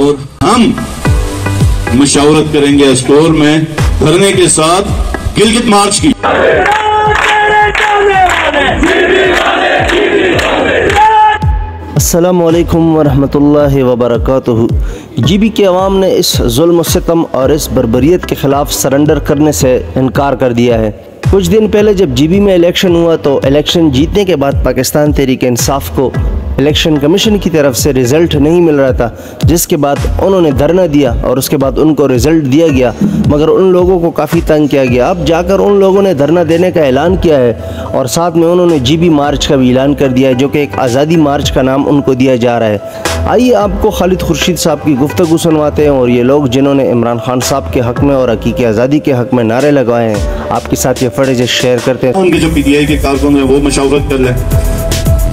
और हम मशावरत करेंगे स्टोर में धरने के साथ गिलगित मार्च की। अस्सलाम वालेकुम वरहमतुल्लाहि वबरकातुहू। जीबी के अवाम ने इस जुल्म सितम और इस बरबरीत के ख़िलाफ़ सरेंडर करने से इनकार कर दिया है। कुछ दिन पहले जब जीबी में इलेक्शन हुआ तो इलेक्शन जीतने के बाद पाकिस्तान तहरीक इंसाफ को इलेक्शन कमीशन की तरफ़ से रिज़ल्ट नहीं मिल रहा था, जिसके बाद उन्होंने धरना दिया और उसके बाद उनको रिज़ल्ट दिया गया। मगर उन लोगों को काफ़ी तंग किया गया। अब जाकर उन लोगों ने धरना देने का ऐलान किया है और साथ में उन्होंने जीबी मार्च का भी ऐलान कर दिया है, जो कि एक आज़ादी मार्च का नाम उनको दिया जा रहा है। आइए आपको खालिद खुर्शीद साहब की गुफ्तु सुनवाते हैं और ये लोग जिन्होंने इमरान खान साहब के हक में और हकीकी आज़ादी के हक में नारे लगाए हैं, आपके साथ ये फटेज शेयर करते हैं। उनके जो पीटीआई के कारकुन हैं, वो मशावरत कर लें।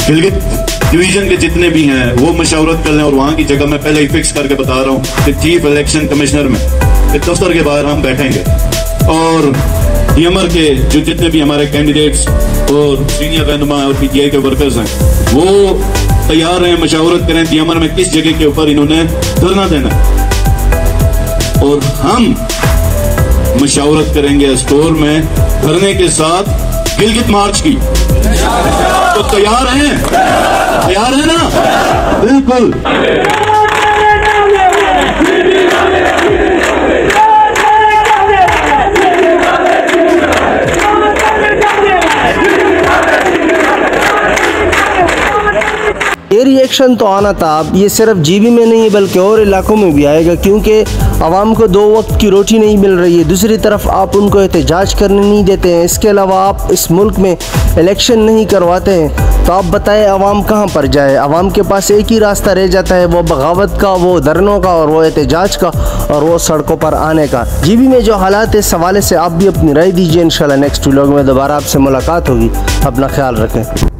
गिलगित डिवीज़न के जितने भी हैं, वो मशावरत कर लें और वहाँ की जगह मैं पहले ही फिक्स करके बता रहा हूँ कि चीफ इलेक्शन कमिश्नर में दफ्तर के बाहर हम बैठेंगे। और डीएमआर के जो जितने भी हमारे कैंडिडेट्स और सीनियर रहनुमा और पीटीआई के वर्कर्स हैं, वो तैयार हैं मशावरत करें डीएमआर में किस जगह के ऊपर इन्होंने धरना देना और हम मशावरत करेंगे स्टोर में धरने के साथ गिलगित मार्च की। तो तैयार हैं तैयार है ना बिल्कुल ये रिएक्शन तो आना था। ये सिर्फ़ जीबी में नहीं है, बल्कि और इलाकों में भी आएगा, क्योंकि आवाम को दो वक्त की रोटी नहीं मिल रही है। दूसरी तरफ़ आप उनको एहतजाज करने नहीं देते हैं। इसके अलावा आप इस मुल्क में इलेक्शन नहीं करवाते हैं। तो आप बताएँ, आवाम कहाँ पर जाए? आवाम के पास एक ही रास्ता रह जाता है, वो बगावत का, वो धरनों का और वो एहतजाज का और वो सड़कों पर आने का। जीबी में जो हालात है, इस हवाले से आप भी अपनी राय दीजिए इन नेक्स्ट व्लॉग में दोबारा आपसे मुलाकात होगी। अपना ख्याल रखें।